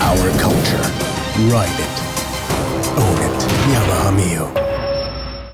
our culture. Ride it. Own it. Yamaha Mio.